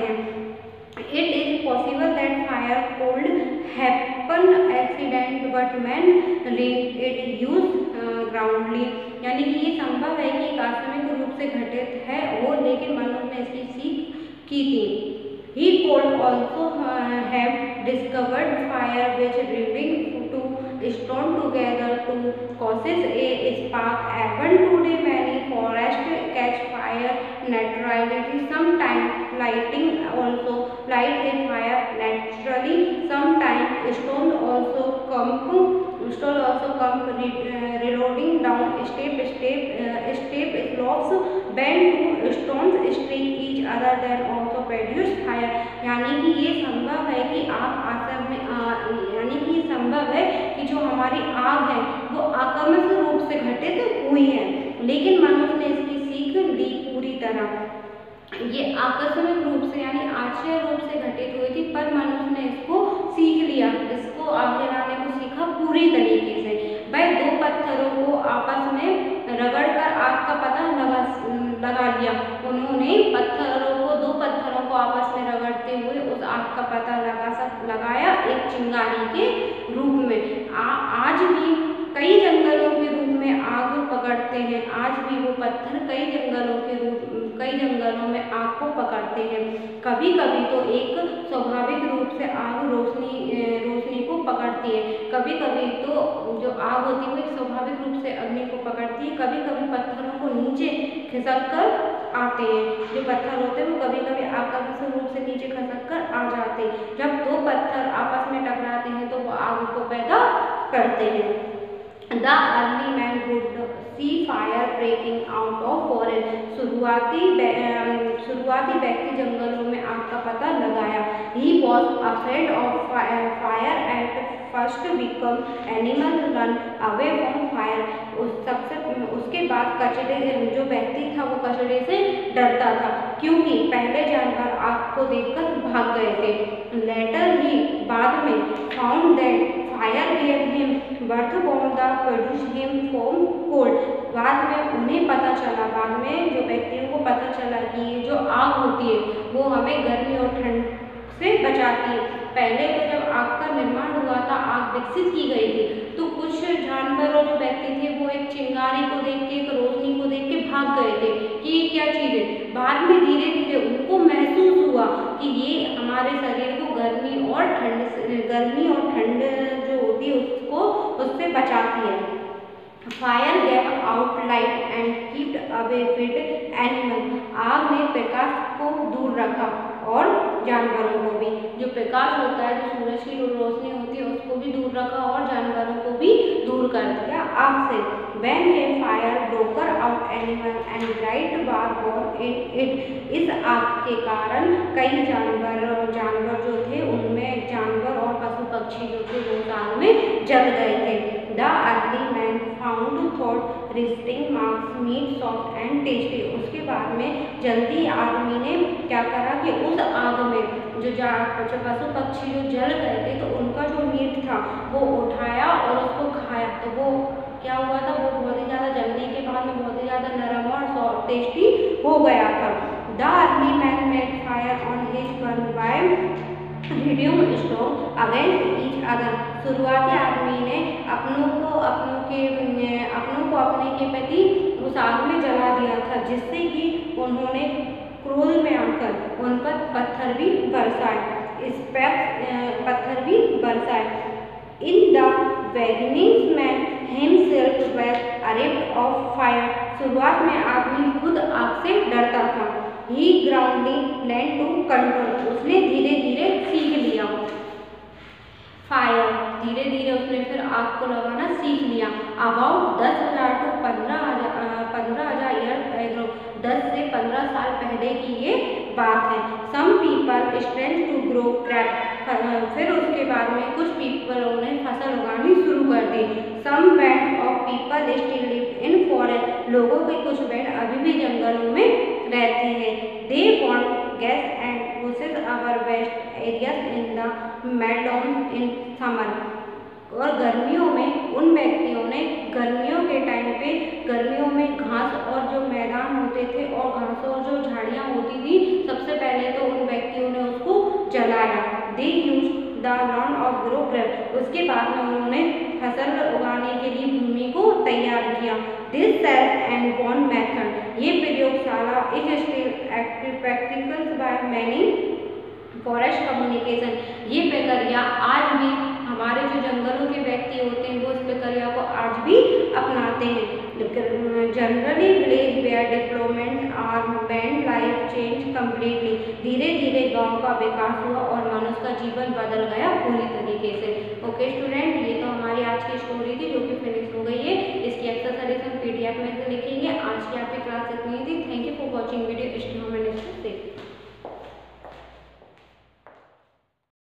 हैं। It is possible that fire could happen accident but man it use ग्राउंडली यानी कि ये संभव है कि आकस्मिक रूप से घटित है, और लेकिन मनुष्य ने इसकी सीख की थी। He could also have discovered fire which rubbing two stone together to causes a spark even today very forest catch fire naturally sometime lighting light a fire naturally. Sometimes stones also come stone also come re, uh, reloading down step step uh, step slopes bend to stones strike each other then also produce fire यानी कि ये संभव है कि आग आसम में यानी कि ये संभव है कि जो हमारी आग है वो आक्रमक रूप से घटित हुई है लेकिन मनुष्य ने इसकी सीख ली पूरी तरह ये आकस्मिक रूप से यानी आश्चर्य रूप से घटित हुई थी पर मनुष्य ने इसको सीख लिया इसको आगे लाने को सीखा पूरी तरीके से। वह दो पत्थरों को आपस में रगड़ कर आग का पता लगा लगा लिया। उन्होंने पत्थरों को दो पत्थरों को आपस में रगड़ते हुए उस आग का पता लगा सक लगाया एक चिंगारी के रूप में। आ, आज भी कई जंगलों के रूप में आग पकड़ते हैं आज भी वो पत्थर कई जंगलों कई में आग को पकड़ते हैं। कभी कभी तो एक स्वाभाविक रूप से आग रोशनी रोशनी को पकड़ती है। कभी कभी तो जो आग होती है वो स्वाभाविक रूप से अग्नि को पकड़ती है। कभी कभी पत्थरों को नीचे खिसक कर आते हैं। जो पत्थर होते हैं वो कभी कभी आकर्षक रूप से नीचे खसक कर आ जाते हैं। जब दो पत्थर आपस में टकराते हैं तो वो आग को पैदा करते हैं। The early man would see fire breaking out of forest. शुरुआती शुरुआती व्यक्ति जंगलों में आग का पता लगाया। He was afraid of fire at first become animal run away from fire उस सबसे, उसके बाद कचरे जो व्यक्ति था वो कचरे से डरता था, क्योंकि पहले जानवर आग को देखकर भाग गए थे। लेटर ही बाद में फाउंड दैट फायर गेव बर्थ bomb the produce him from cold. बाद में उन्हें पता चला, बाद में जो व्यक्तियों को पता चला कि ये जो आग होती है, वो हमें गर्मी और ठंड से बचाती है। पहले तो जब आग का निर्माण हुआ था, आग विकसित की गई थी तो कुछ जानवर और जो व्यक्ति थे, वो एक चिंगारी को देख के, एक रोशनी को देख के भाग गए थे कि ये क्या चीज़ है। बाद में धीरे धीरे उनको महसूस हुआ कि ये हमारे शरीर को गर्मी और ठंड गर्मी और ठंड जो होती है उससे बचाती है। Fire gave out light and kept away with animal आग ने प्रकाश को दूर रखा और जानवरों को भी। जो प्रकाश होता है, जो सूरज की रोशनी होती है, उसको भी दूर रखा और जानवरों को भी दूर कर दिया आग से। When a fire broke out animal and bright बार born in it इस आग के कारण कई जानवर जानवर जो थे, उनमें जानवर और पशु पक्षी जो थे, वो आग में जल गए थे the early man found thought roasting makes meat soft and tasty उसके बाद में जल्दी आदमी ने क्या करा कि उस आग में जो जा पशु पक्षी जो जल गए थे तो उनका जो मीट था, वो उठाया और उसको खाया। तो वो क्या हुआ था? वो बहुत ही ज़्यादा जलने के बाद में बहुत ही ज़्यादा नरम और सॉफ्ट टेस्टी हो गया था। The early man made fire on his burn by rubbing stones against each other शुरुआती आदमी ने अपनों को, अपनों के अपनों को अपने के प्रति उस आग में जला दिया था, जिससे कि उन्होंने क्रोध में आकर उन पर पत्थर भी बरसाए। इस पत्थर भी बरसाए। In the beginning man himself were अरेप्ट of fire. शुरुआत में आदमी खुद आग से डरता था। He gradually learned to control उसने धीरे धीरे सीख लिया। फायर धीरे धीरे उसने फिर आग को लगाना सीख लिया। अबाउट दस हज़ार टू पंद्रह हज़ार पंद्रह हज़ार ईयर एग्रो दस से पंद्रह साल पहले की ये बात है। Some people started to grow crop फिर उसके बाद में कुछ पीपलों ने फ़सल उगाना गई some band of people still live in forest लोगों के कुछ बैंड अभी भी जंगलों में रहते हैं। They want gas and process our waste areas in the meadow in summer और गर्मियों में, उन व्यक्तियों ने, गर्मियों के टाइम पे, गर्मियों में घास और जो मैदान होते थे और घास और जो झाड़ियाँ होती थी, सबसे पहले तो उन व्यक्तियों ने उसको जलाया। They use the land of grow उसके बाद में उन्होंने फ़सल उगाने के लिए भूमि को तैयार किया। This self and burn method ये प्रयोगशाला is practical by many forest communication ये प्रक्रिया आज भी हमारे जो जंगलों के व्यक्ति होते हैं, वो इस प्रक्रिया को आज भी अपनाते हैं। Generally village where development are band life change completely धीरे धीरे गाँव का विकास हुआ और मनुष्य का जीवन बदल गया पूरी तरीके से। ओके स्टूडेंट ये